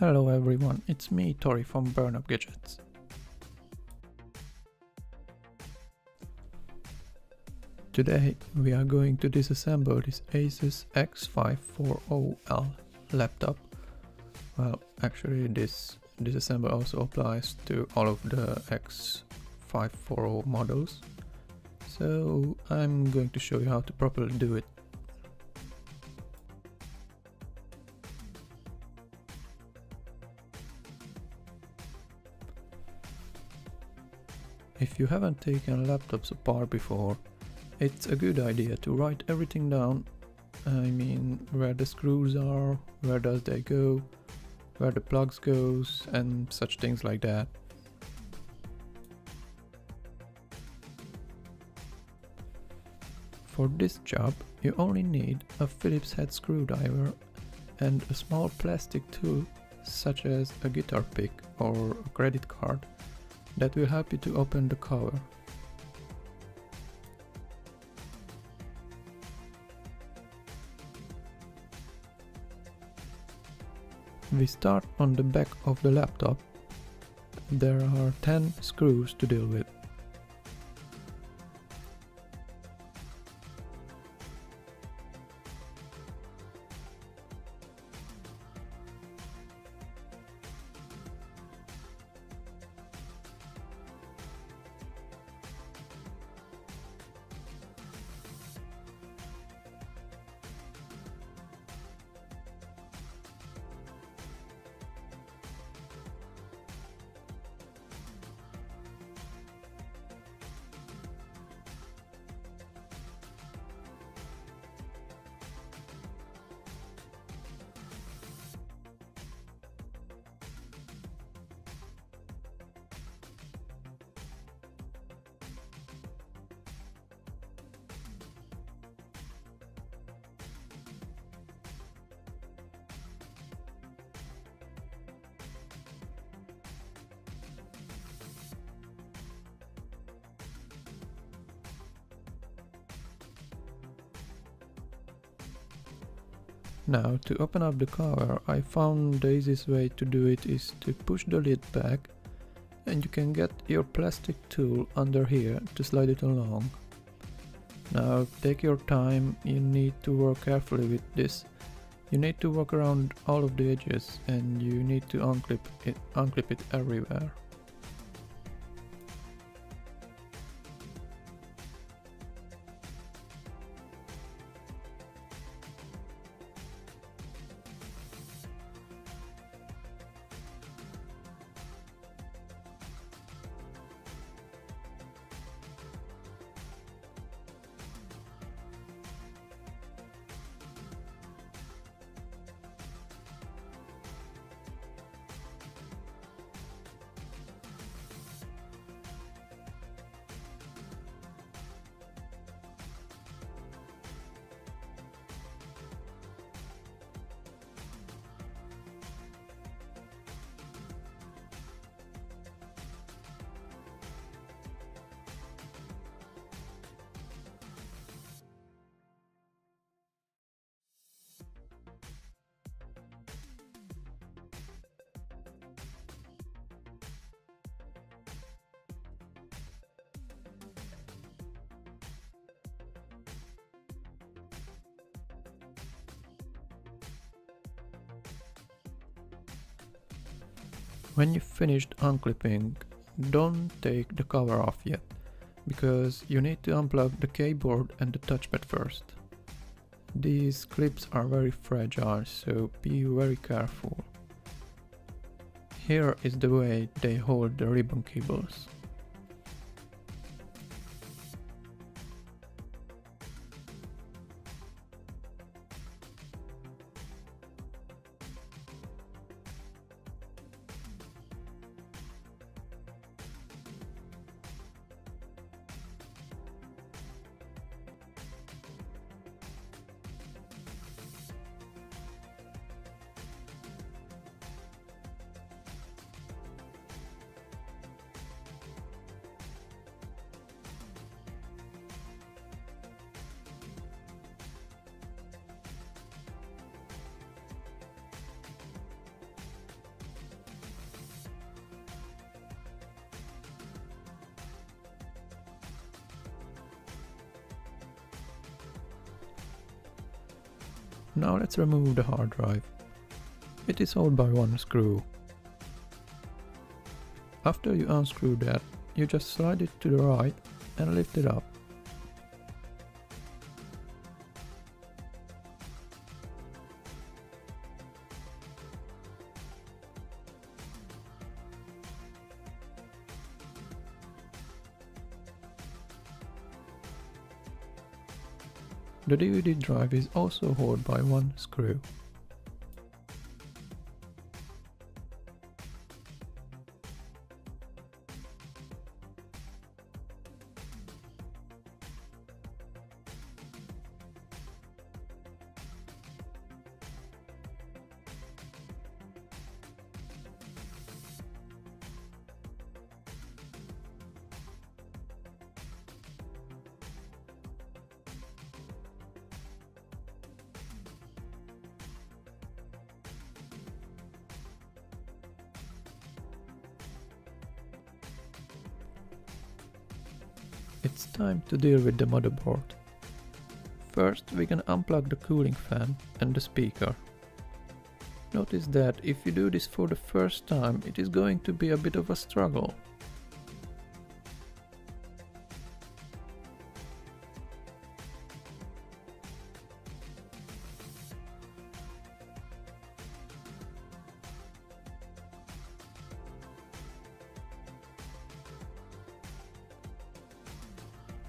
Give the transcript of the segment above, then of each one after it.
Hello everyone, it's me Tory from Burn Up Gadgets. Today we are going to disassemble this Asus X540L laptop. Well, actually this disassemble also applies to all of the X540 models. So I'm going to show you how to properly do it. If you haven't taken laptops apart before, it's a good idea to write everything down. I mean, where the screws are, where does they go, where the plugs goes, and such things like that. For this job, you only need a Phillips head screwdriver and a small plastic tool such as a guitar pick or a credit card that will help you to open the cover. We start on the back of the laptop. There are 10 screws to deal with. Now to open up the cover I found the easiest way to do it is to push the lid back and you can get your plastic tool under here to slide it along. Now take your time, you need to work carefully with this. You need to work around all of the edges and you need to unclip it, unclip it everywhere. When you finished unclipping, don't take the cover off yet, because you need to unplug the keyboard and the touchpad first. These clips are very fragile, so be very careful. Here is the way they hold the ribbon cables. Now let's remove the hard drive. It is held by one screw. After you unscrew that, you just slide it to the right and lift it up. The DVD drive is also held by one screw. It's time to deal with the motherboard. First we can unplug the cooling fan and the speaker. Notice that if you do this for the first time it is going to be a bit of a struggle.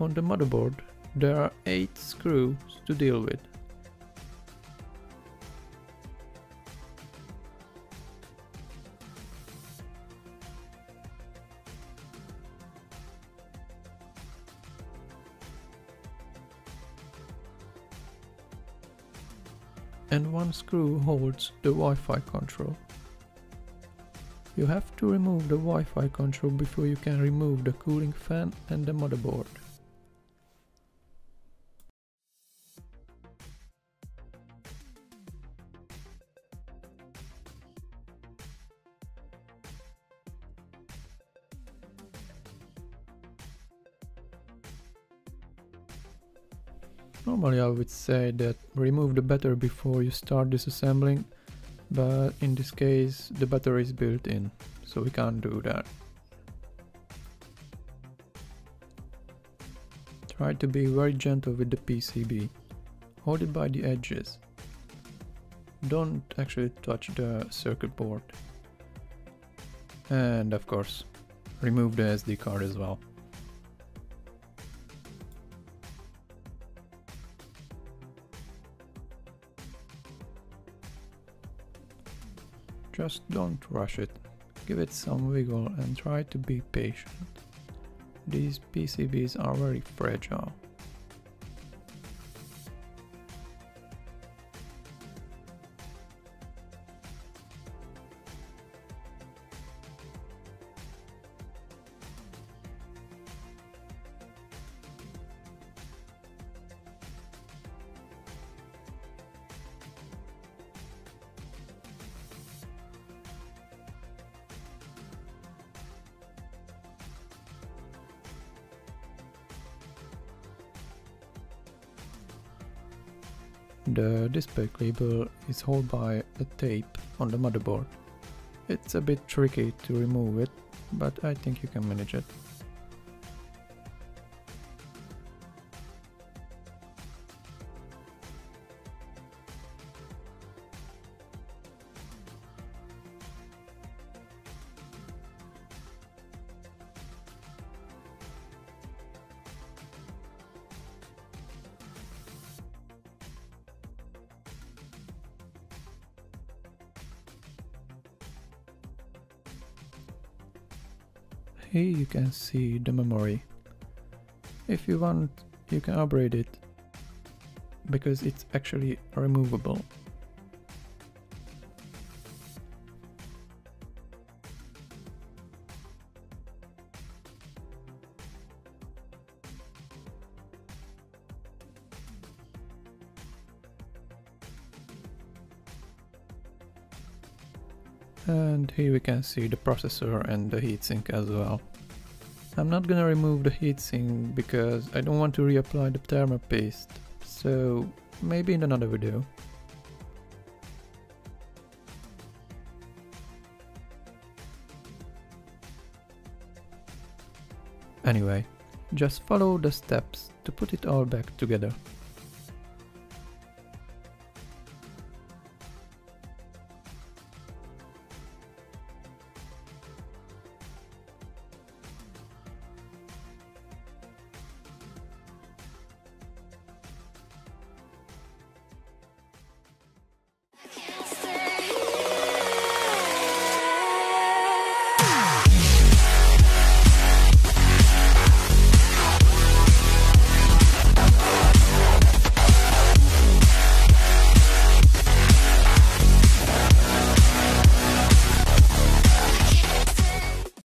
On the motherboard, there are 8 screws to deal with. And one screw holds the Wi-Fi control. You have to remove the Wi-Fi control before you can remove the cooling fan and the motherboard. Normally I would say that remove the battery before you start disassembling, but in this case the battery is built in, so we can't do that. Try to be very gentle with the PCB. Hold it by the edges. Don't actually touch the circuit board. And of course, remove the SD card as well. Just don't rush it. Give it some wiggle and try to be patient. These PCBs are very fragile. The display cable is held by a tape on the motherboard. It's a bit tricky to remove it, but I think you can manage it. Here you can see the memory. If you want, you can upgrade it because it's actually removable. And here we can see the processor and the heatsink as well. I'm not gonna remove the heatsink because I don't want to reapply the thermal paste, so maybe in another video. Anyway, just follow the steps to put it all back together.